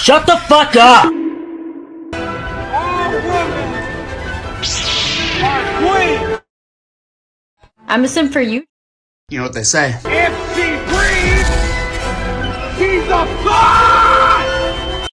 Shut the fuck up! All women are. I'm a simp for you. You know what they say. If she breathes, she's a fuck.